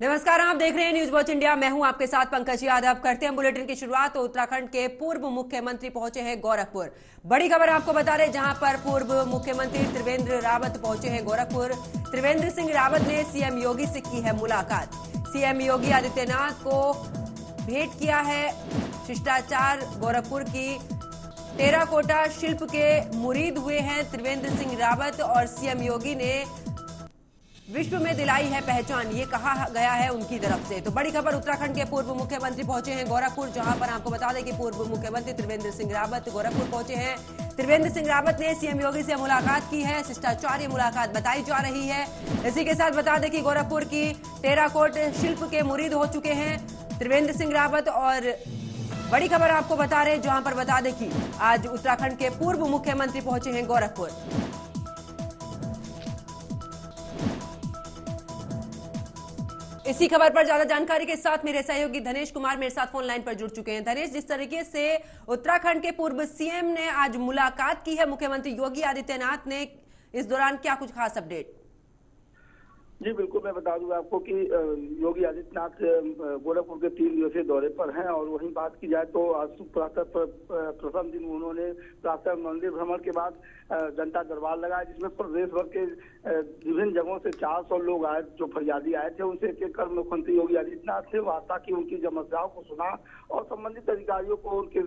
नमस्कार, आप देख रहे हैं न्यूज़ वॉच इंडिया मैं हूँ आपके साथ पंकज यादव। करते हैं बुलेटिन की शुरुआत। तो उत्तराखंड के पूर्व मुख्यमंत्री पहुँचे हैं गोरखपुर। बड़ी खबर आपको बता रहे जहाँ पर पूर्व मुख्यमंत्री त्रिवेंद्र रावत पहुँचे हैं गोरखपुर। त्रिवेंद्र सिंह रावत ने सीएम योगी से की है मुलाकात। सीएम योगी आदित्यनाथ को भेंट किया है शिष्टाचार गोरखपुर की। टेराकोटा शिल्प के मुरीद हुए हैं त्रिवेंद्र सिंह रावत और सीएम योगी ने विश्व में दिलाई है पहचान, ये कहा गया है उनकी तरफ़ से। तो बड़ी खबर, उत्तराखंड के पूर्व मुख्यमंत्री पहुँचे हैं गोरखपुर। जहाँ पर आपको बता दें कि पूर्व मुख्यमंत्री त्रिवेंद्र सिंह रावत गोरखपुर पहुँचे हैं। त्रिवेंद्र सिंह रावत ने सीएम योगी से मुलाकात की है, शिष्टाचार्य मुलाकात बताई जा रही है। इसी के साथ बता दें कि गोरखपुर की टेराकोट शिल्प के मुरीद हो चुके हैं त्रिवेंद्र सिंह रावत और बड़ी खबर आपको बता रहे जहाँ पर बता दें कि आज उत्तराखंड के पूर्व मुख्यमंत्री पहुँचे हैं गोरखपुर। इसी खबर पर ज़्यादा जानकारी के साथ मेरे सहयोगी धनेश कुमार मेरे साथ फ़ोन लाइन पर जुड़ चुके हैं। धनेश, जिस तरीके से उत्तराखंड के पूर्व सीएम ने आज मुलाकात की है, मुख्यमंत्री योगी आदित्यनाथ ने इस दौरान क्या कुछ खास अपडेट जी, बिल्कुल मैं बता दूँ आपको कि योगी आदित्यनाथ गोरखपुर के तीन दिवसीय दौरे पर हैं और वहीं बात की जाए तो आज प्रातः प्रथम दिन उन्होंने प्रातः मंदिर भ्रमण के बाद जनता दरबार लगाया, जिसमें प्रदेश भर के विभिन्न जगहों से 400 लोग आए, जो फरियादी आए थे, उनसे एक एक कर मुख्यमंत्री योगी आदित्यनाथ ने वार्ता की उनकी समस्याओं को सुना और संबंधित अधिकारियों को उनके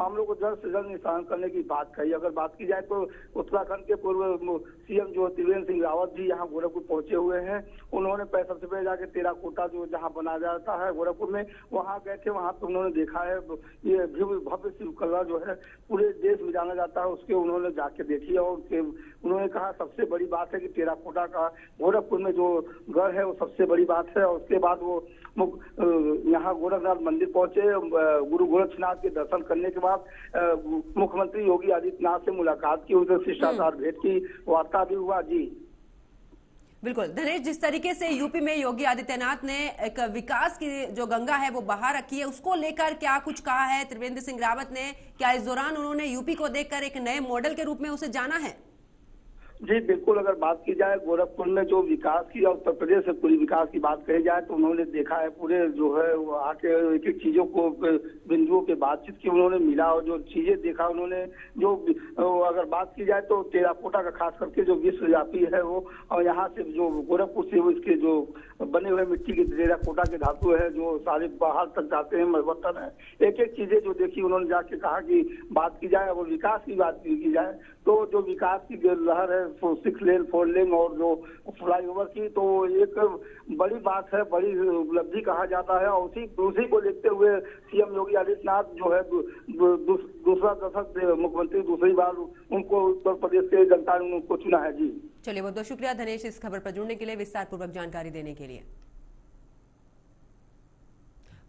मामलों को जल्द से जल्द निशान करने की बात कही। अगर बात की जाए तो उत्तराखंड के पूर्व सीएम जो त्रिवेंद्र सिंह रावत जी यहाँ गोरखपुर पहुँचे हुए हैं, उन्होंने पैसा से पहले जाके तेरा कोटा जो जहाँ बनाया जाता है गोरखपुर में, वहाँ गए थे, वहाँ पे उन्होंने देखा है, ये भव्य शिवकला जो है, पूरे देश में जाना जाता है, उसके उन्होंने जाके देखी और उन्होंने कहा सबसे बड़ी बात है कि टेराकोटा का गोरखपुर में जो घर है, वो सबसे बड़ी बात है, और उसके बाद वो यहाँ गोरखनाथ मंदिर पहुँचे गुरु गोरक्षनाथ के दर्शन करने के बाद मुख्यमंत्री योगी आदित्यनाथ से मुलाकात की उनसे शिष्टाचार भेंट की वार्ता भी हुआ जी। बिल्कुल धनेश जिस तरीके से यूपी में योगी आदित्यनाथ ने एक विकास की जो गंगा है वो बाहर रखी है उसको लेकर क्या कुछ कहा है? त्रिवेंद्र सिंह रावत ने क्या इस दौरान उन्होंने यूपी को देखकर एक नए मॉडल के रूप में उसे जाना है? जी, बिल्कुल, अगर बात की जाए, गोरखपुर में जो विकास की और उत्तर प्रदेश से पूरी विकास की बात कही जाए तो उन्होंने देखा है पूरे जो है, वो आके एक एक चीज़ों को, बिंदुओं पे बातचीत की उन्होंने मिला और जो चीज़ें देखा उन्होंने, जो अगर बात की जाए तो टेराकोटा का खास करके जो विश्वव्यापी है वो, और यहाँ से जो गोरखपुर से इसके जो बने हुए मिट्टी के तेराकोटा के धातु है, जो सारे बाहर तक जाते हैं बर्तन है। एक एक चीज़ें जो देखी उन्होंने जाके कहा कि बात की जाए अगर विकास की बात की जाए तो जो विकास की लहर है सिक्स लेन फोर लेन और जो फ्लाईओवर की तो एक बड़ी बात है, बड़ी उपलब्धि कहा जाता है। और उसी उसी को देखते हुए सीएम योगी आदित्यनाथ जो है दूसरा दशक मुख्यमंत्री दूसरी बार उनको उत्तर प्रदेश के जनता ने उनको चुना है। जी। चलिए बहुत बहुत शुक्रिया धनेश इस खबर पर जुड़ने के लिए विस्तार पूर्वक जानकारी देने के लिए।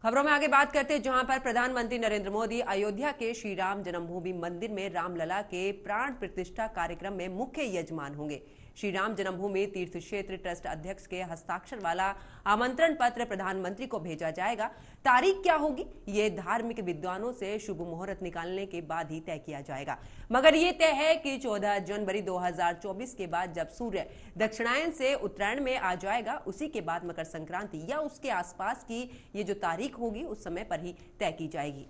खबरों में आगे बात करते हैं, जहाँ पर प्रधानमंत्री नरेंद्र मोदी अयोध्या के श्री राम जन्मभूमि मंदिर में रामलला के प्राण प्रतिष्ठा कार्यक्रम में मुख्य यजमान होंगे। श्री राम जन्मभूमि तीर्थ क्षेत्र ट्रस्ट अध्यक्ष के हस्ताक्षर वाला आमंत्रण पत्र प्रधानमंत्री को भेजा जाएगा। तारीख क्या होगी? ये धार्मिक विद्वानों से शुभ मुहूर्त निकालने के बाद ही तय किया जाएगा। मगर ये तय है कि 14 जनवरी 2024 के बाद जब सूर्य दक्षिणायन से उत्तरायण में आ जाएगा, उसी के बाद मकर संक्रांति या उसके आसपास की ये जो तारीख होगी, उस समय पर ही तय की जाएगी।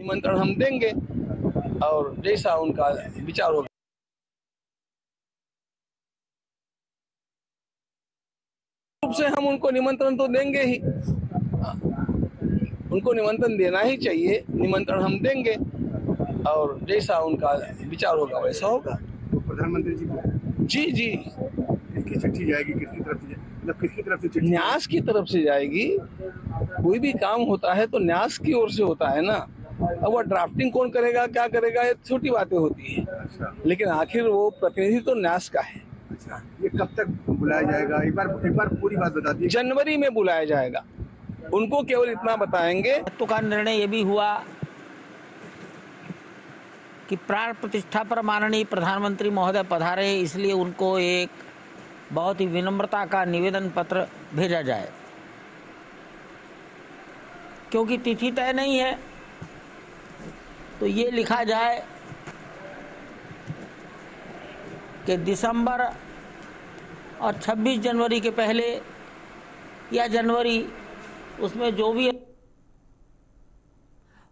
निमंत्रण हम देंगे और जैसा उनका विचार होगा। रूप से हम उनको निमंत्रण तो देंगे ही। उनको निमंत्रण देना ही चाहिए निमंत्रण हम देंगे और जैसा उनका विचार होगा वैसा होगा। तो प्रधानमंत्री जी जी जी। किसकी चिट्ठी जाएगी किसकी तरफ़ से? मतलब किसकी तरफ़ से न्यास की तरफ़ से जाएगी। कोई भी काम होता है तो न्यास की ओर से होता है ना। अब वो ड्राफ्टिंग कौन करेगा क्या करेगा ये छोटी बातें होती है। अच्छा। लेकिन आखिर वो प्रतिनिधि तो न्यास का है। अच्छा ये कब तक बुलाया जाएगा? एक बार एक बार पूरी बात बता दीजिए। जनवरी में बुलाया जाएगा। उनको केवल इतना बताएँगे। तो का निर्णय ये भी हुआ कि प्राण प्रतिष्ठा पर माननीय प्रधानमंत्री महोदय पधारे इसलिए उनको एक बहुत ही विनम्रता का निवेदन पत्र भेजा जाए। क्योंकि तिथि तय नहीं है। तो ये लिखा जाए कि दिसंबर और 26 जनवरी के पहले या जनवरी, उसमें जो भी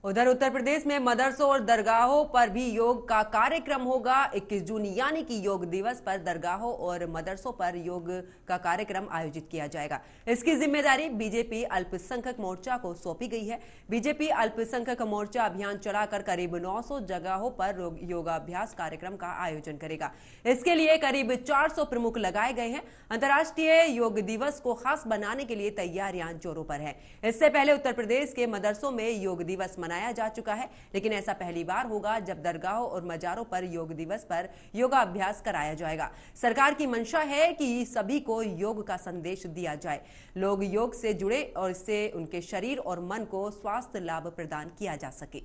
उधर उत्तर प्रदेश में मदरसों और दरगाहों पर भी योग का कार्यक्रम होगा। 21 जून यानी कि योग दिवस पर दरगाहों और मदरसों पर योग का कार्यक्रम आयोजित किया जाएगा। इसकी ज़िम्मेदारी बीजेपी अल्पसंख्यक मोर्चा को सौंपी गई है। बीजेपी अल्पसंख्यक मोर्चा अभियान चलाकर करीब 900 जगहों पर योगाभ्यास कार्यक्रम का आयोजन करेगा। इसके लिए करीब 400 प्रमुख लगाए गए हैं। अंतर्राष्ट्रीय योग दिवस को खास बनाने के लिए तैयारियाँ जोरों पर है। इससे पहले उत्तर प्रदेश के मदरसों में योग दिवस मनाया जा चुका है। लेकिन ऐसा पहली बार होगा जब दरगाहों और मजारों पर योग दिवस पर योगाभ्यास कराया जाएगा। सरकार की मंशा है कि सभी को योग का संदेश दिया जाए। लोग योग से जुड़े और इससे उनके शरीर और मन को स्वास्थ्य लाभ प्रदान किया जा सके।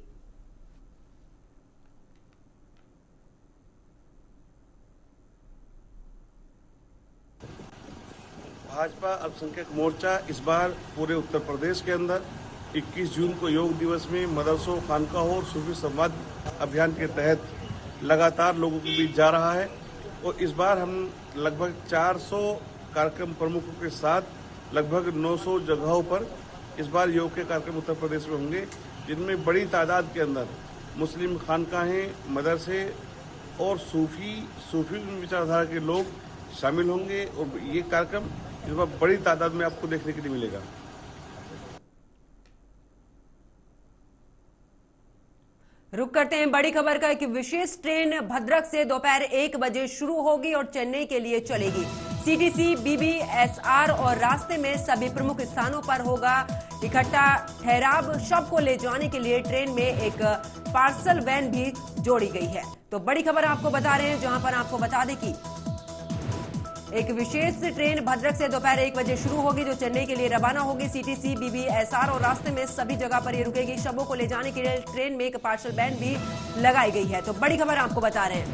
भाजपा अल्पसंख्यक मोर्चा इस बार पूरे उत्तर प्रदेश के अंदर 21 जून को योग दिवस में मदरसों, खानकाहों और सूफी संवाद अभियान के तहत लगातार लोगों के बीच जा रहा है और इस बार हम लगभग 400 कार्यक्रम प्रमुखों के साथ लगभग 900 जगहों पर इस बार योग के कार्यक्रम उत्तर प्रदेश में होंगे, जिनमें बड़ी तादाद के अंदर मुस्लिम खानकाहें, मदरसे और सूफी सूफी विचारधारा के लोग शामिल होंगे और ये कार्यक्रम इस बार बड़ी तादाद में आपको देखने के लिए मिलेगा। रुक करते हैं बड़ी खबर का एक विशेष ट्रेन भद्रक से दोपहर एक बजे शुरू होगी और चेन्नई के लिए चलेगी। सीटीसी बीबीएसआर और रास्ते में सभी प्रमुख स्थानों पर होगा इकट्ठा ठहराव। शव को ले जाने के लिए ट्रेन में एक पार्सल वैन भी जोड़ी गई है। तो बड़ी खबर आपको बता रहे हैं, जहाँ पर आपको बता दें कि एक विशेष ट्रेन भद्रक से दोपहर एक बजे शुरू होगी, जो चेन्नई के लिए रवाना होगी। सीटीसी बीबीएसआर और रास्ते में सभी जगह पर ये रुकेगी। शवों को ले जाने के लिए ट्रेन में एक पार्सल बैंड भी लगाई गई है। तो बड़ी खबर आपको बता रहे हैं।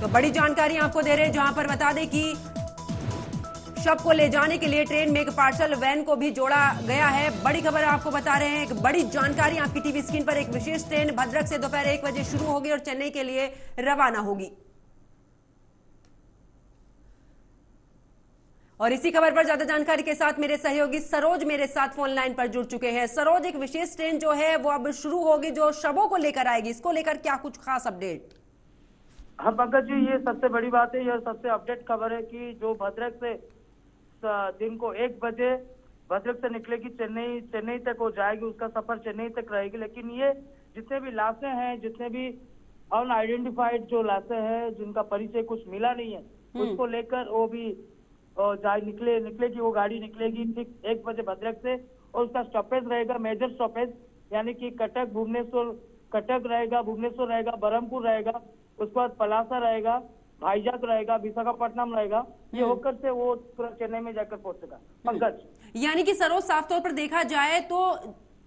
तो बड़ी जानकारी आपको दे रहे हैं, जहाँ पर बता दें कि शव को ले जाने के लिए ट्रेन में एक पार्सल वैन को भी जोड़ा गया है। बड़ी खबर आपको बता रहे हैं। एक बड़ी जानकारी आपकी टीवी स्क्रीन पर, एक विशेष ट्रेन भद्रक से दोपहर एक बजे शुरू होगी और चेन्नई के लिए रवाना होगी। और इसी खबर पर ज़्यादा जानकारी के साथ मेरे सहयोगी सरोज मेरे साथ फ़ोन लाइन पर जुड़ चुके हैं। सरोज एक विशेष ट्रेन जो है वो अब शुरू होगी जो शवों को लेकर आएगी। इसको लेकर क्या कुछ खास अपडेट हाँ पंकज जी ये सबसे बड़ी बात है यह सबसे अपडेट खबर है कि जो भद्रक से दिन को एक बजे भद्रक से निकलेगी चेन्नई चेन्नई तक हो जाएगी उसका सफ़र चेन्नई तक रहेगी। लेकिन ये जितने भी लाशें हैं जितने भी अनआइडेंटिफाइड जो लाशें हैं जिनका परिचय कुछ मिला नहीं है हम्म। उसको लेकर वो भी जाए निकले निकलेगी वो गाड़ी निकलेगी ठीक एक बजे भद्रक से और उसका स्टॉपेज रहेगा मेजर स्टॉपेज यानी कि कटक भुवनेश्वर कटक रहेगा भुवनेश्वर रहेगा बरहमपुर रहेगा उसके बाद पलासा रहेगा भाईजाग रहेगा विशाखापट्टनम रहेगा ये हम्म। होकर से वो चेन्नई में जाकर पहुंचेगा पंकज यानी कि सरोज साफ़ तौर पर देखा जाए तो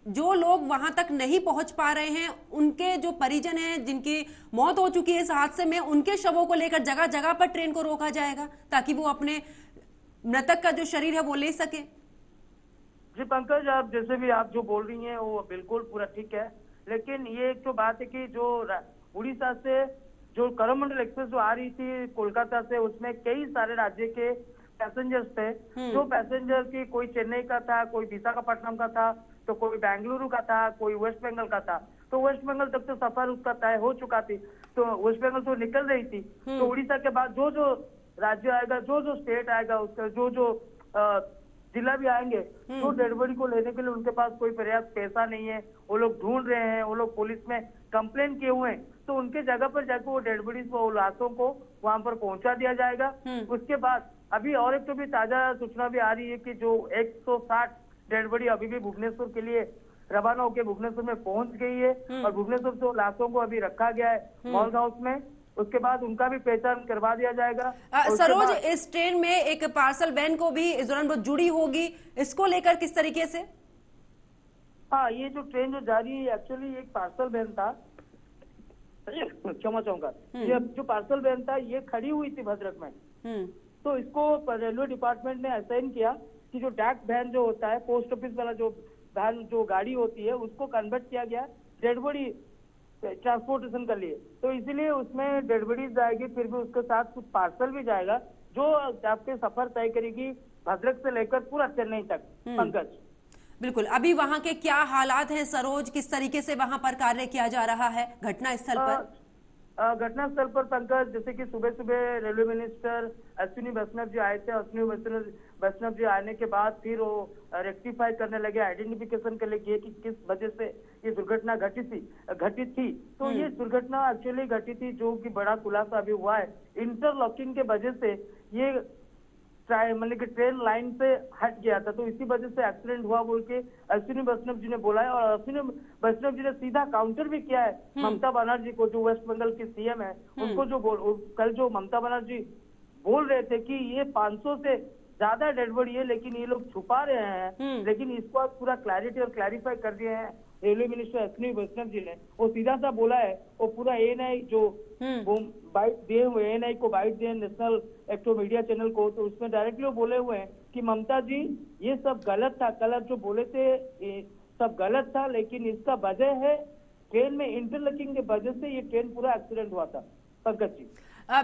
जो लोग वहाँ तक नहीं पहुँच पा रहे हैं उनके जो परिजन हैं जिनकी मौत हो चुकी है इस हादसे में उनके शवों को लेकर जगह जगह पर ट्रेन को रोका जाएगा ताकि वो अपने मृतक का जो शरीर है वो ले सके? जी पंकज आप जैसे भी आप जो बोल रही हैं वो बिल्कुल पूरा ठीक है। लेकिन ये एक तो बात है कि जो उड़ीसा से जो करमंडल एक्सप्रेस जो आ रही थी कोलकाता से उसमें कई सारे राज्य के पैसेंजर्स थे। हम्म। जो पैसेंजर की कोई चेन्नई का था कोई विशाखापट्टनम का था तो कोई बेंगलुरु का था कोई वेस्ट बंगाल का था। तो वेस्ट बंगाल तक तो सफ़र उसका तय हो चुका थी। तो वेस्ट बंगाल तो निकल रही थी। हम्म। तो उड़ीसा के बाद जो जो राज्य आएगा जो जो स्टेट आएगा उसका जो जो जिला भी आएँगे हम्म। तो डेड बॉडी को लेने के लिए उनके पास कोई पर्याप्त पैसा नहीं है वो लोग ढूंढ रहे हैं वो लोग पुलिस में कंप्लेन किए हुए हैं तो उनके जगह पर जाकर वो डेड बॉडीज वो लाशों को वहाँ पर पहुँचा दिया जाएगा हम्म। उसके बाद अभी और एक तो भी ताज़ा सूचना भी आ रही है कि जो 160 डेड बॉडी अभी भी भुवनेश्वर के लिए रवाना होकर भुवनेश्वर में पहुँच गई है हम्म। और भुवनेश्वर से लाशों को अभी रखा गया है मॉल हाउस में उसके बाद उनका भी पहचान करवा दिया जाएगा। सरोज इस ट्रेन में एक पार्सल वैन को भी इस दौरान जुड़ी होगी। इसको लेकर किस तरीके से? हाँ ये जो ट्रेन जो जा रही है एक्चुअली एक पार्सल वैन था। क्षमा चाहूँगा। हम्म। ये जो पार्सल वैन था ये खड़ी हुई थी भद्रक में। हम्म। तो इसको रेलवे डिपार्टमेंट ने असाइन किया कि जो डाक वैन जो होता है पोस्ट ऑफ़िस वाला जो वैन जो गाड़ी होती है उसको कन्वर्ट किया गया। डेड बॉडी ट्रांसपोर्टेशन के लिए। तो इसीलिए उसमें डेड बॉडी जाएगी फिर भी उसके साथ कुछ पार्सल भी जाएगा जो आपके सफ़र तय करेगी भद्रक से लेकर पूरा चेन्नई तक पंकज। बिल्कुल। अभी वहाँ के क्या हालात हैं? सरोज किस तरीके से वहाँ पर कार्य किया जा रहा है घटना स्थल पर घटनास्थल पर पंकज जैसे कि सुबह सुबह रेलवे मिनिस्टर अश्विनी वैष्णव जी आए थे अश्विनी वैष्णव वैष्णव जी आने के बाद फिर वो रेक्टिफाई करने लगे आइडेंटिफिकेशन के लिए कि किस वजह से ये दुर्घटना घटी थी घटित थी। तो ये दुर्घटना एक्चुअली घटी थी जो कि बड़ा खुलासा अभी हुआ है। इंटरलॉकिंग के वजह से ये मतलब कि ट्रेन लाइन से हट गया था तो इसी वजह से एक्सीडेंट हुआ बोल के अश्विनी वैष्णव जी ने बोला है और अश्विनी वैष्णव जी ने सीधा काउंटर भी किया है। ममता बनर्जी को जो वेस्ट बंगाल के सीएम है उनको जो बोल कल जो ममता बनर्जी बोल रहे थे कि ये 500 से ज़्यादा डेड बॉडी है लेकिन ये लोग छुपा रहे हैं। लेकिन इसको आप पूरा क्लैरिटी और क्लैरिफाई कर दिए हैं। रेलवे मिनिस्टर अश्विनी वैष्णव जी ने वो सीधा सा बोला है वो पूरा एएनआई जो बाइट दिए हुए एएनआई को बाइट दिए नेशनल एक्टो मीडिया चैनल को तो उसमें डायरेक्टली वो बोले हुए हैं कि ममता जी ये सब गलत था आप जो बोले थे सब गलत था लेकिन इसका वजह है ट्रेन में इंटरलॉकिंग के वजह से ये ट्रेन पूरा एक्सीडेंट हुआ था। पंकज जी।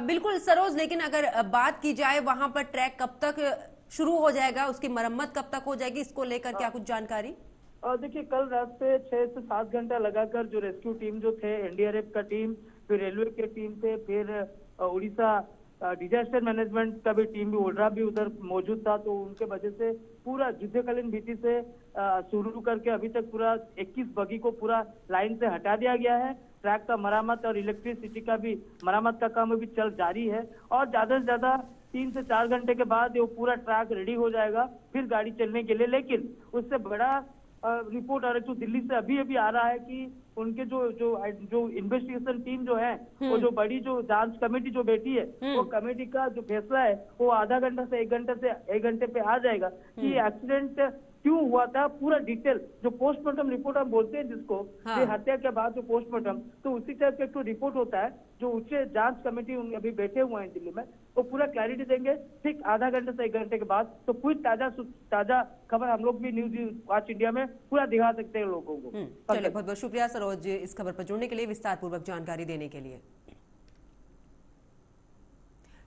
बिल्कुल सरोज लेकिन अगर बात की जाए वहाँ पर ट्रैक कब तक शुरू हो जाएगा उसकी मरम्मत कब तक हो जाएगी इसको लेकर क्या कुछ जानकारी? देखिए, कल रात से छह से सात घंटा लगाकर जो रेस्क्यू टीम जो थे, एनडीआरएफ का टीम, फिर रेलवे के टीम थे, फिर उड़ीसा डिजास्टर मैनेजमेंट का भी टीम भी ओड्रा भी उधर मौजूद था। तो उनके वजह से पूरा युद्धकालीन भीति से शुरू करके अभी तक पूरा 21 बगी को पूरा लाइन से हटा दिया गया है। ट्रैक का मरामत और इलेक्ट्रिसिटी का भी मरामत का काम अभी चल जारी है। और ज़्यादा से ज़्यादा तीन से चार घंटे के बाद वो पूरा ट्रैक रेडी हो जाएगा, फिर गाड़ी चलने के लिए। लेकिन उससे बड़ा रिपोर्ट आ रहा है जो दिल्ली से अभी अभी आ रहा है कि उनके जो जो जो इन्वेस्टिगेशन टीम जो है वो जो बड़ी जो जाँच कमेटी जो बैठी है वो कमेटी का जो फैसला है वो आधा घंटा से एक घंटे से एक घंटे पे आ जाएगा कि एक्सीडेंट क्यों हुआ था पूरा डिटेल जो पोस्टमार्टम रिपोर्ट हम बोलते हैं जिसको हाँ। ये हत्या के बाद जो पोस्टमार्टम तो उसी टाइप का एक तो रिपोर्ट होता है जो उच्च जाँच कमेटी अभी बैठे हुए हैं दिल्ली में वो पूरा क्लैरिटी देंगे। ठीक आधा घंटे से एक घंटे के बाद तो पूरी ताज़ा ताज़ा खबर हम लोग भी न्यूज़ आज इंडिया में पूरा दिखा सकते हैं लोगों को। हम्म, चलिए बहुत बहुत शुक्रिया सरोज इस खबर पर जुड़ने के लिए विस्तार पूर्वक जानकारी देने के लिए।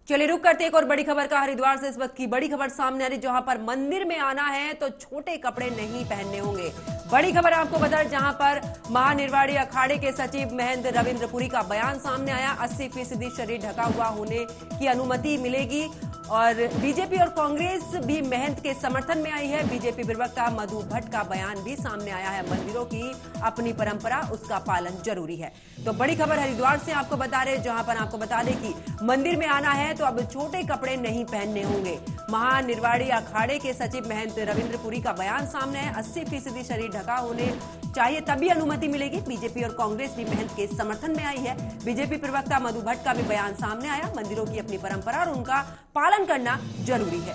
चलिए रुक करते एक और बड़ी खबर का। हरिद्वार से इस वक्त की बड़ी खबर सामने आ रही जहाँ पर मंदिर में आना है तो छोटे कपड़े नहीं पहनने होंगे। बड़ी खबर आपको बता जहाँ पर महानिर्वाणी अखाड़े के सचिव महेंद्र रविंद्रपुरी का बयान सामने आया। 80 फ़ीसदी शरीर ढका हुआ होने की अनुमति मिलेगी। और बीजेपी और कांग्रेस भी महंत के समर्थन में आई है। बीजेपी प्रवक्ता मधु भट्ट का बयान भी सामने आया है। मंदिरों की अपनी परंपरा, उसका पालन ज़रूरी है। तो बड़ी खबर हरिद्वार से आपको बता रहे जहाँ पर आपको बता दें कि मंदिर में आना है तो अब छोटे कपड़े नहीं पहनने होंगे। महानिर्वाणी अखाड़े के सचिव महंत रविंद्रपुरी का बयान सामने है। अस्सी फ़ीसदी शरीर ढका होने चाहिए तभी अनुमति मिलेगी। बीजेपी और कांग्रेस भी महंत के समर्थन में आई है। बीजेपी प्रवक्ता मधु भट्ट का भी बयान सामने आया। मंदिरों की अपनी परंपरा और उनका पालन करना ज़रूरी है।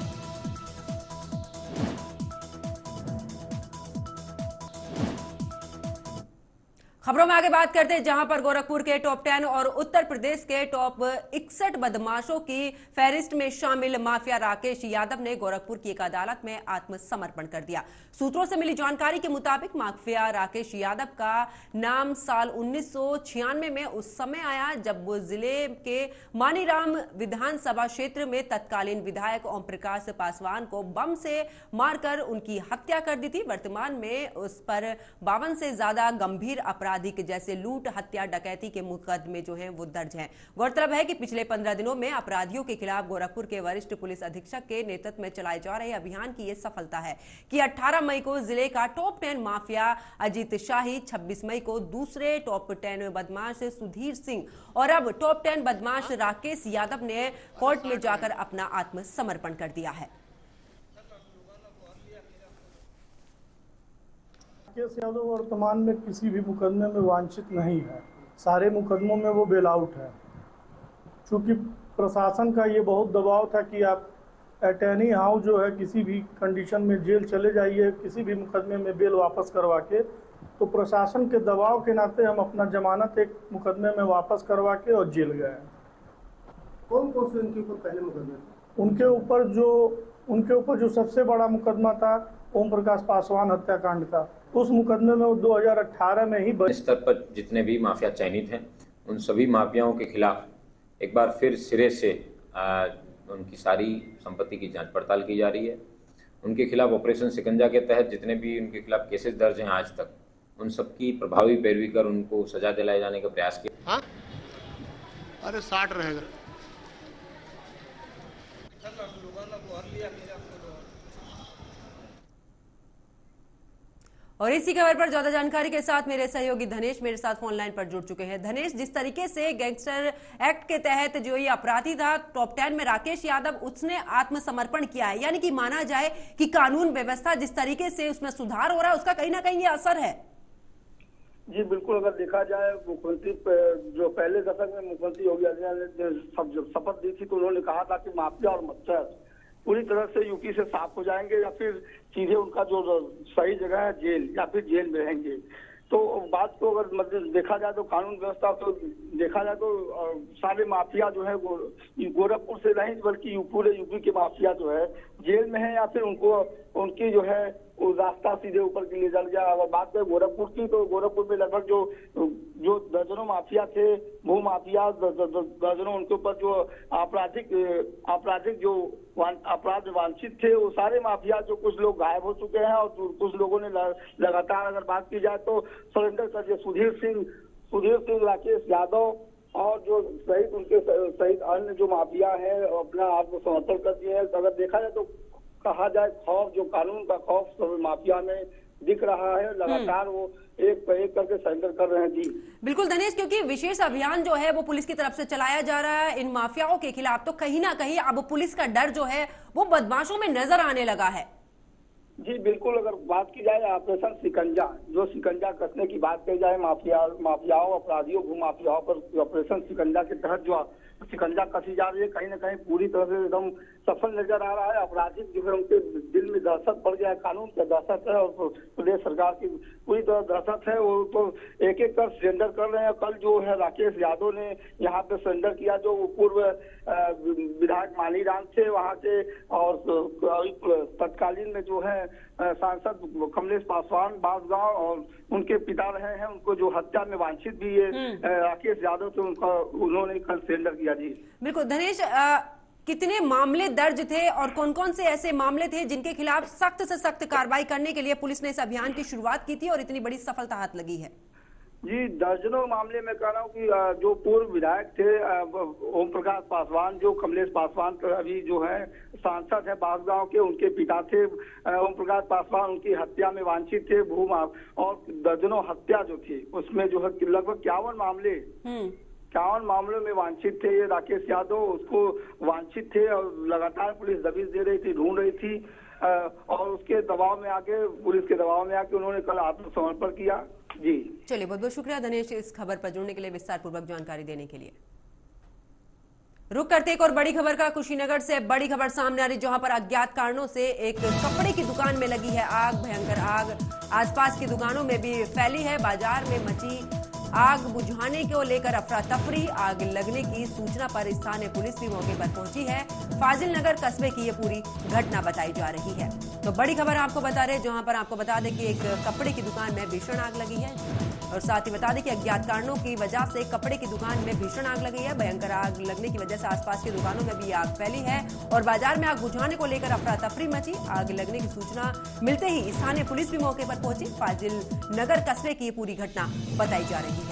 खबरों में आगे बात करते हैं, जहाँ पर गोरखपुर के टॉप टेन और उत्तर प्रदेश के टॉप इकसठ बदमाशों की फहरिस्त में शामिल माफिया राकेश यादव ने गोरखपुर की एक अदालत में आत्मसमर्पण कर दिया। सूत्रों से मिली जानकारी के मुताबिक माफिया राकेश यादव का नाम साल उन्नीस सौ छियानवे में उस समय आया, जब वो ज़िले के मानीराम विधानसभा क्षेत्र में तत्कालीन विधायक ओम प्रकाश पासवान को बम से मारकर उनकी हत्या कर दी थी। वर्तमान में उस पर बावन से ज़्यादा गंभीर आपराधिक जैसे लूट, हत्या, डकैती के मुकदमे जो हैं वो दर्ज हैं। गौरतलब है कि पिछले पंद्रह दिनों में अपराधियों के खिलाफ गोरखपुर के वरिष्ठ पुलिस अधीक्षक के नेतृत्व में चलाए जा रहे अभियान की ये सफलता है कि 18 मई को ज़िले का top ten mafia Ajit Shahi 26 मई को दूसरे टॉप टेन बदमाश सुधीर सिंह और अब टॉप टेन बदमाश राकेश यादव ने कोर्ट में जाकर अपना आत्मसमर्पण कर दिया है। राकेश यादव वर्तमान में किसी भी मुकदमे में वांछित नहीं है। सारे मुकदमों में वो बेल आउट है। क्योंकि प्रशासन का ये बहुत दबाव था कि आप एट एनी हाउ जो है किसी भी कंडीशन में जेल चले जाइए किसी भी मुकदमे में बेल वापस करवा के तो प्रशासन के दबाव के नाते हम अपना जमानत एक मुकदमे में वापस करवा के और जेल गए कौन कौन से उनके ऊपर पहले मुकदमे? उनके ऊपर जो उनके ऊपर जो सबसे बड़ा मुकदमा था ओम प्रकाश पासवान हत्याकांड का। उस मुकदमे में वो 2018 में ही स्तर पर जितने भी माफिया चयनित हैं उन सभी माफियाओं के खिलाफ एक बार फिर सिरे से आ, उनकी सारी संपत्ति की जाँच पड़ताल की जा रही है। उनके खिलाफ ऑपरेशन सिकंजा के तहत जितने भी उनके खिलाफ केसेस दर्ज हैं आज तक उन सबकी प्रभावी पैरवी कर उनको सजा दिलाए जाने का प्रयास किया। हाँ? अरे साठ रहेगा। और इसी खबर पर ज़्यादा जानकारी के साथ मेरे सहयोगी धनेश मेरे साथ फ़ोन लाइन पर जुड़ चुके हैं। धनेश, जिस तरीके से गैंगस्टर एक्ट के तहत जो ये अपराधी था टॉप टेन में राकेश यादव, उसने आत्मसमर्पण किया है। यानी कि माना जाए कि कानून व्यवस्था जिस तरीके से उसमें सुधार हो रहा है, उसका कहीं ना कहीं ये असर है। जी, बिल्कुल, अगर देखा जाए, मुख्यमंत्री जो पहले दशक में मुख्यमंत्री योगी आदित्यनाथ ने शपथ दी थी तो उन्होंने कहा था कि माफिया और मच्छर पूरी तरह से यूपी से साफ़ हो जाएँगे या फिर सीधे उनका जो सही जगह है जेल, या फिर जेल में रहेंगे। तो बात को अगर मतलब देखा जाए तो कानून व्यवस्था तो देखा जाए तो सारे माफिया जो है गोरखपुर से नहीं, बल्कि पूरे यूपी के माफिया जो है, जेल में है या फिर उनको, उनकी जो है रास्ता सीधे ऊपर के लिए जल गया। अगर बात करें गोरखपुर की तो गोरखपुर में लगभग जो जो दर्जनों माफिया थे भू माफिया दर्जनों उनके ऊपर जो आपराधिक आपराधिक जो अपराध वांछित थे, वो सारे माफिया जो कुछ लोग गायब हो चुके हैं और कुछ लोगों ने लगातार अगर बात की जाए तो सरेंडर कर सुधीर सिंह सुधीर सिंह, राकेश यादव और जो सहित उनके सहित अन्य जो माफिया है अपना आत्मसमर्पण कर दिए हैं। अगर देखा जाए तो कहा जाए खौफ जो कानून का खौफ सब माफिया में दिख रहा है लगातार वो एक पे एक करके सरेंडर कर रहे हैं जी। बिल्कुल धनेश क्योंकि विशेष अभियान जो है वो पुलिस की तरफ़ से चलाया जा रहा है। इन माफियाओं के खिलाफ तो कहीं ना कहीं अब पुलिस का डर जो है वो बदमाशों में नज़र आने लगा है। जी बिल्कुल अगर बात की जाए ऑपरेशन सिकंजा जो सिकंजा कसने की बात की जाए माफिया माफियाओं अपराधियों भू माफियाओं पर ऑपरेशन सिकंजा के तहत जो सिकंजा कसी जा रही है कहीं ना कहीं पूरी तरह से एकदम सफल नज़र आ रहा है। अपराधी जो है उनके दिल में दहशत पड़ गया है कानून का दहशत है और प्रदेश सरकार की पूरी तरह दहशत है। वो तो एक एक कर सरेंडर कर रहे हैं। कल जो है राकेश यादव ने यहाँ पे सरेंडर किया जो पूर्व विधायक माली राम थे वहाँ के और तत्कालीन में जो है सांसद कमलेश पासवान बासगांव और उनके पिता रहे हैं। उनको जो हत्या में वांछित भी ये अ, राकेश यादव थे उनका उन्होंने कल सरेंडर किया जी। बिल्कुल धनेश कितने मामले दर्ज थे और कौन कौन से ऐसे मामले थे जिनके खिलाफ सख्त से सख्त कार्रवाई करने के लिए पुलिस ने इस अभियान की शुरुआत की थी और इतनी बड़ी सफलता हाथ लगी है? जी दर्जनों मामले में कह रहा हूँ कि जो पूर्व विधायक थे ओम प्रकाश पासवान जो कमलेश पासवान अभी जो है सांसद है बासगांव के उनके पिता थे ओम प्रकाश पासवान उनकी हत्या में वांछित थे भूमा और दर्जनों हत्या जो थी उसमें जो है लगभग इक्यावन मामले हम्म। इक्यावन मामलों में वांछित थे। ये राकेश यादव, उसको वांछित थे और लगातार पुलिस दबिश दे रही थी, ढूंढ रही थी। और उसके दबाव में आके, पुलिस के दबाव में आके उन्होंने कल आत्मसमर्पण किया। जी। चलिए, बहुत बहुत शुक्रिया धनेश इस खबर पर जुड़ने के लिए विस्तार पूर्वक जानकारी देने के लिए। रुक करते एक और बड़ी खबर का, कुशीनगर से बड़ी खबर सामने आ रही, जहाँ पर अज्ञात कारणों से एक कपड़े की दुकान में लगी है आग, भयंकर आग। आसपास की दुकानों में भी फैली है, बाज़ार में मची आग बुझाने को लेकर अफरा तफरी आग लगने की सूचना पर स्थानीय पुलिस भी मौके पर पहुँची है। फाजिल नगर कस्बे की ये पूरी घटना बताई जा रही है। तो बड़ी खबर आपको बता रहे जहाँ पर आपको बता दें कि एक कपड़े की दुकान में भीषण आग लगी है। और साथ ही बता दें कि अज्ञात कारणों की वजह से कपड़े की दुकान में भीषण आग लगी है। भयंकर आग लगने की वजह से आसपास की दुकानों में भी आग फैली है। और बाज़ार में आग बुझाने को लेकर अफरा तफरी मची। आग लगने की सूचना मिलते ही स्थानीय पुलिस भी मौके पर पहुँची। फाजिल नगर कस्बे की पूरी घटना बताई जा रही है।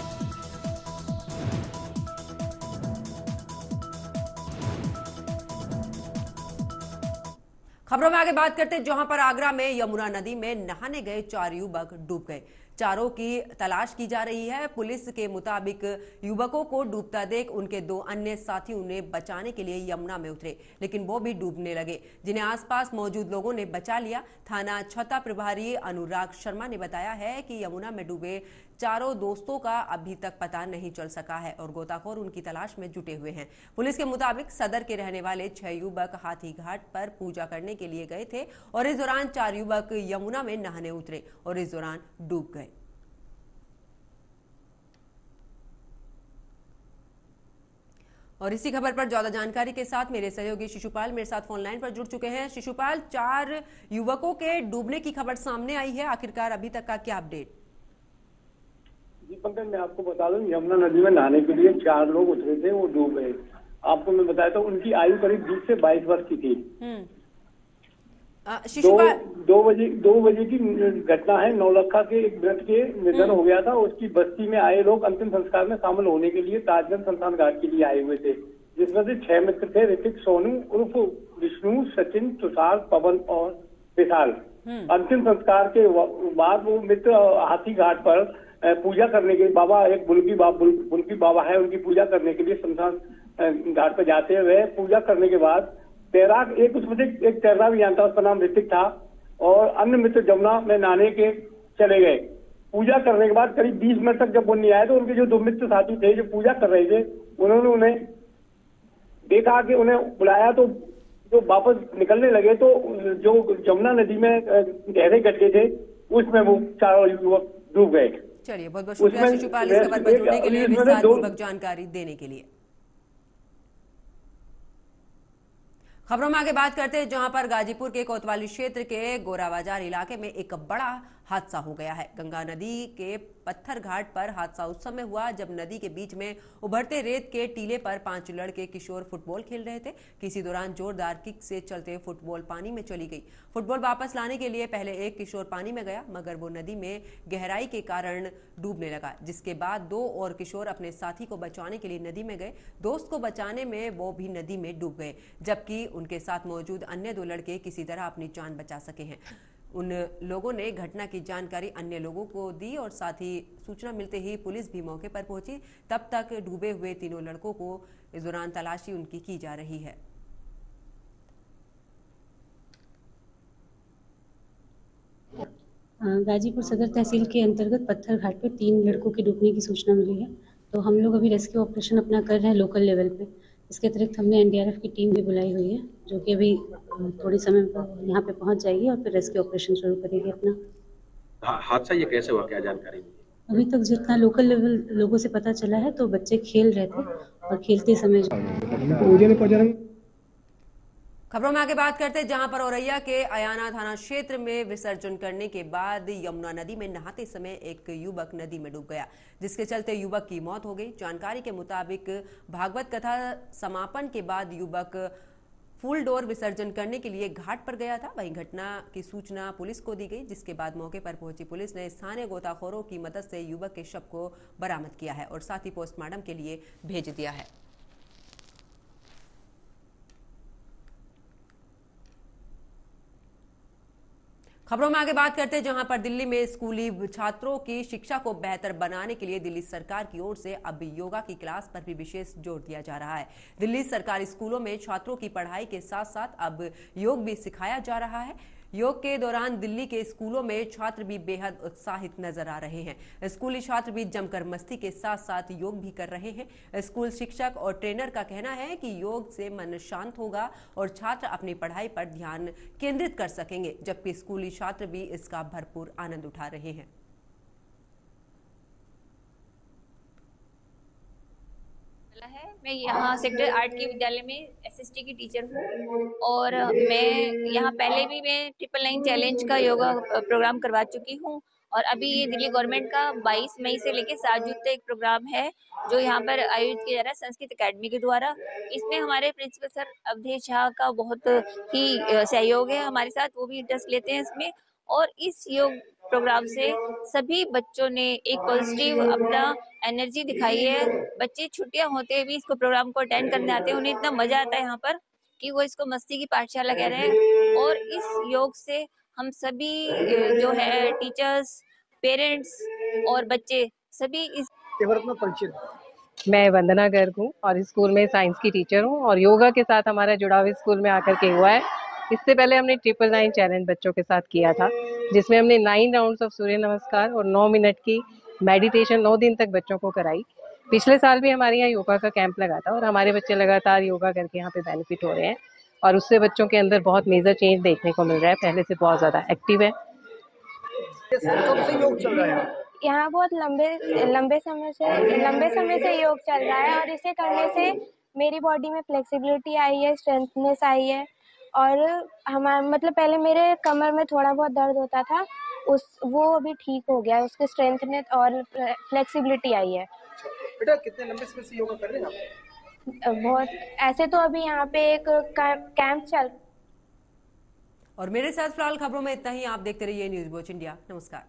खबरों में आगे बात करते हैं, जहाँ पर आगरा में यमुना नदी में नहाने गए चार युवक डूब गए। चारों की तलाश की जा रही है। पुलिस के मुताबिक युवकों को डूबता देख उनके दो अन्य साथी उन्हें बचाने के लिए यमुना में उतरे, लेकिन वो भी डूबने लगे। जिन्हें आसपास मौजूद लोगों ने बचा लिया। थाना छता प्रभारी अनुराग शर्मा ने बताया है कि यमुना में डूबे चारों दोस्तों का अभी तक पता नहीं चल सका है और गोताखोर उनकी तलाश में जुटे हुए हैं। पुलिस के मुताबिक सदर के रहने वाले छह युवक हाथी घाट पर पूजा करने के लिए गए थे और इस दौरान चार युवक यमुना में नहाने उतरे और इस दौरान डूब गए। और इसी खबर पर ज़्यादा जानकारी के साथ मेरे सहयोगी शिशुपाल मेरे साथ फ़ोन लाइन पर जुड़ चुके हैं। शिशुपाल, चार युवकों के डूबने की खबर सामने आई है। आखिरकार अभी तक का क्या अपडेट जी पंकज मैं आपको बता दूँ यमुना नदी में नहाने के लिए चार लोग उतरे थे वो डूब गए। आपको मैं बताया था उनकी आयु करीब बीस से बाईस वर्ष की थी। हम्म। दो दो बजे दो बजे की घटना है नौलखा के एक वृद्ध के निधन हो गया था उसकी बस्ती में आए लोग अंतिम संस्कार में शामिल होने के लिए ताजगंज शमशान घाट के लिए आए हुए थे। जिसमें से छह मित्र थे ऋतिक सोनू उर्फ़ विष्णु सचिन तुषार पवन और विशाल। अंतिम संस्कार के बाद वो मित्र हाथी घाट पर पूजा करने के बाबा एक बुल्की बाबा बुल, बुल्की बाबा है उनकी पूजा करने के लिए शमशान घाट पर जाते हुए पूजा करने के बाद तैराक एक उसमें से एक तैरना भी जानता उसका नाम ऋतिक था और अन्य मित्र जमुना में नहाने के चले गए। पूजा करने के बाद करीब 20 मिनट तक जब वो नहीं आए तो उनके जो दो मित्र साथी थे जो पूजा कर रहे थे उन्होंने उन्हें देखा कि उन्हें बुलाया तो जो वापस निकलने लगे तो जो जमुना नदी में गहरे गड्ढे थे उसमें वो चारों युवक डूब गए। चलिए बहुत बहुत शुक्रिया शिशुपाल इस खबर पर जुड़ने के लिए विस्तारपूर्वक विस्तार पूर्वक जानकारी देने के लिए। खबरों में आगे बात करते हैं जहाँ पर गाजीपुर के कोतवाली क्षेत्र के गोरा बाज़ार इलाके में एक बड़ा हादसा हो गया है। गंगा नदी के पत्थर घाट पर हादसा उस समय हुआ जब नदी के बीच में उभरते रेत के टीले पर पाँच लड़के किशोर फुटबॉल खेल रहे थे। किसी दौरान जोरदार किक से चलते फुटबॉल पानी में चली गई। फुटबॉल वापस लाने के लिए पहले एक किशोर पानी में गया, मगर वो नदी में गहराई के कारण डूबने लगा, जिसके बाद दो और किशोर अपने साथी को बचाने के लिए नदी में गए। दोस्त को बचाने में वो भी नदी में डूब गए, जबकि उनके साथ मौजूद अन्य दो लड़के किसी तरह अपनी जान बचा सके हैं। उन लोगों ने घटना की जानकारी अन्य लोगों को दी और साथ ही सूचना मिलते ही पुलिस भी मौके पर पहुँची। तब तक डूबे हुए तीनों लड़कों को इस दौरान तलाशी उनकी की जा रही है। गाजीपुर सदर तहसील के अंतर्गत पत्थर घाट पर तीन लड़कों के डूबने की सूचना मिली है। तो हम लोग अभी रेस्क्यू ऑपरेशन अपना कर रहे हैं लोकल लेवल पे। इसके अतिरिक्त हमने एनडीआरएफ की टीम भी बुलाई हुई है जो कि अभी थोड़ी समय पर यहाँ पे पहुँच जाएगी और फिर रेस्क्यू ऑपरेशन शुरू करेगी अपना। हा- हादसा ये कैसे हुआ क्या जानकारी? अभी तक जितना लोकल लेवल लोगों से पता चला है तो बच्चे खेल रहे थे और खेलते समय जो खबरों में आगे बात करते हैं, जहाँ पर औरैया के अयाना थाना क्षेत्र में विसर्जन करने के बाद यमुना नदी में नहाते समय एक युवक नदी में डूब गया, जिसके चलते युवक की मौत हो गई। जानकारी के मुताबिक भागवत कथा समापन के बाद युवक फुल डोर विसर्जन करने के लिए घाट पर गया था। वहीं घटना की सूचना पुलिस को दी गई, जिसके बाद मौके पर पहुँची पुलिस ने स्थानीय गोताखोरों की मदद से युवक के शव को बरामद किया है और साथ ही पोस्टमार्टम के लिए भेज दिया है। खबरों में आगे बात करते हैं, जहाँ पर दिल्ली में स्कूली छात्रों की शिक्षा को बेहतर बनाने के लिए दिल्ली सरकार की ओर से अब योगा की क्लास पर भी विशेष ज़ोर दिया जा रहा है। दिल्ली सरकारी स्कूलों में छात्रों की पढ़ाई के साथ साथ अब योग भी सिखाया जा रहा है। योग के दौरान दिल्ली के स्कूलों में छात्र भी बेहद उत्साहित नज़र आ रहे हैं। स्कूली छात्र भी जमकर मस्ती के साथ साथ योग भी कर रहे हैं। स्कूल शिक्षक और ट्रेनर का कहना है कि योग से मन शांत होगा और छात्र अपनी पढ़ाई पर ध्यान केंद्रित कर सकेंगे, जबकि स्कूली छात्र भी इसका भरपूर आनंद उठा रहे हैं। है। मैं यहाँ सेक्टर आर्ट के विद्यालय में एसएसटी की टीचर हूँ और मैं यहाँ पहले भी मैं ट्रिपल नाइन चैलेंज का योगा प्रोग्राम करवा चुकी हूँ और अभी ये दिल्ली गवर्नमेंट का 22 मई से लेकर 7 जून तक एक प्रोग्राम है जो यहाँ पर आयोजित किया जा रहा है संस्कृत अकेडमी के द्वारा। इसमें हमारे प्रिंसिपल सर अवधेश झा का बहुत ही सहयोग है हमारे साथ, वो भी इंटरेस्ट लेते हैं इसमें और इस योग प्रोग्राम से सभी बच्चों ने एक पॉजिटिव अपना एनर्जी दिखाई है। बच्चे छुट्टियाँ होते भी इसको प्रोग्राम को अटेंड करने आते हैं। उन्हें इतना मज़ा आता है यहाँ पर कि वो इसको मस्ती की पाठशाला कह रहे हैं। और इस योग से हम सभी जो है टीचर्स पेरेंट्स और बच्चे सभी इस मैं वंदना गर्ग हूँ और स्कूल में साइंस की टीचर हूँ और योगा के साथ हमारा जुड़ाव स्कूल में आकर के हुआ है। इससे पहले हमने ट्रिपल नाइन चैलेंज बच्चों के साथ किया था। जिसमें हमने नाइन राउंड्स ऑफ़ सूर्य नमस्कार और नौ मिनट की मेडिटेशन नौ दिन तक बच्चों को कराई। पिछले साल भी हमारे यहाँ योगा का कैंप लगा था और हमारे बच्चे लगातार योगा करके यहाँ पे बेनिफिट हो रहे हैं। और उससे बच्चों के अंदर बहुत मेजर चेंज देखने को मिल रहा है। पहले से बहुत ज़्यादा एक्टिव है। कब से योग चल रहा है? यहाँ बहुत लंबे लंबे समय से लंबे समय से योग चल रहा है और इसे करने से मेरी बॉडी में फ्लेक्सिबिलिटी आई है स्ट्रेंथनेस आई है। और हमारा मतलब पहले मेरे कमर में थोड़ा बहुत दर्द होता था उस वो अभी ठीक हो गया है उसके स्ट्रेंथनेस और फ्लेक्सिबिलिटी आई है। बेटा कितने लंबे समय से योगा कर रहे हैं आप? बहुत ऐसे तो अभी यहाँ पे एक कैंप चल और मेरे साथ फ़िलहाल खबरों में इतना ही आप देखते रहिए न्यूज़ वॉच इंडिया नमस्कार।